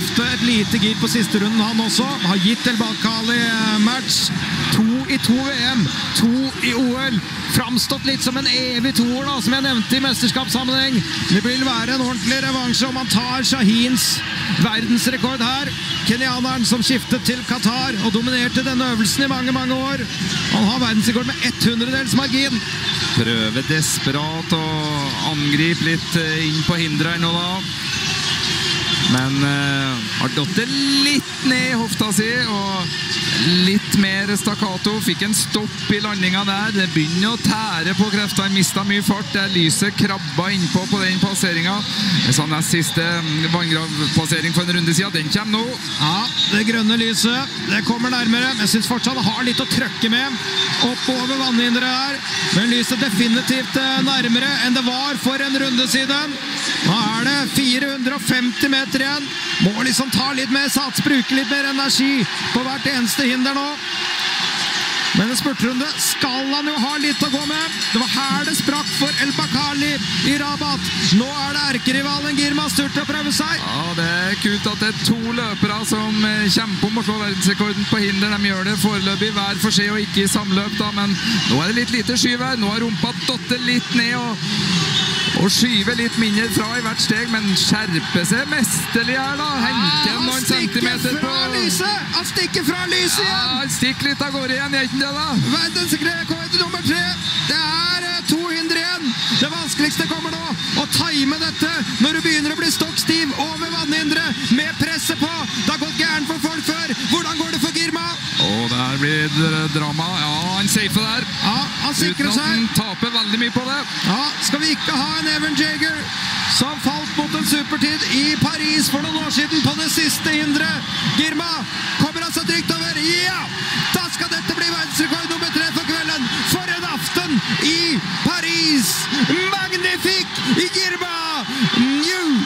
ofte et lite gir på siste runden, han også. Har gitt El Bakali eh, match. To i to VM, to i OL. Framstått litt som en evig toer, da, som jeg nevnte i mesterskapssammenheng. Det vil være en ordentlig revansje om han tar Shahins verdensrekord her. Kenyaneren som skiftet til Qatar og dominerte denne øvelsen i mange, mange år. Han har verdensrekord med 100-dels margin. Prøver desperat å angripe litt eh, inn på hinderen nå, da. Men uh, har datt litt ned i hofta si, og litt mer stakkato. Fikk en stopp i landinga der. Det begynner å tære på kreftene. Mista mye fart. Det lyset krabba innpå på den passeringa. Sandnes siste vanngravpassering for en runde siden. Den kommer nå. Ja, det grønne lyset det kommer nærmere. Jeg syns fortsatt det har litt å trøkke med oppover vannhinderet her. Men lyset definitivt eh, nærmere enn det var for en runde siden. Nå er det 450 meter igjen. Må liksom ta litt mer sats, bruke litt mer energi på hvert eneste hinder nå. Men en spurtrunde skal han jo ha litt å gå med. Det var her det sprakk for El Bakali i Rabat. Nå er det erkerivalen Girmas tur til å prøve seg. Ja, Det er kult at det er to løpere som eh, kjemper om å slå verdensrekorden på hinder. De gjør det foreløpig hver for seg og ikke i samløp, da. Men nå er det litt lite skyv her. Nå har rumpa datt litt ned. og og skyver litt mindre fra i hvert steg, men skjerper seg mesterlig her, da. Henter ja, noen centimeter på lyset! Han stikker fra lyset Ja, igjen! han stikker litt av gårde igjen, gjør ikke det, da? Verdensrekord nummer tre. Det er eh, to hinder igjen. Det vanskeligste kommer nå. Å time dette når du begynner å bli stokk stiv over vannhinderet med presset på. Blir drama. Ja, han safer der. Ja, han Uten sikrer at han taper veldig mye på det. Ja, skal vi ikke ha en Evan Jager som falt mot en supertid i Paris for noen år siden på det siste hinderet? Girma, kommer han seg trygt over? Ja! Da skal dette bli verdensrekord nummer tre for kvelden! For en aften i Paris! Magnifique i Girma! New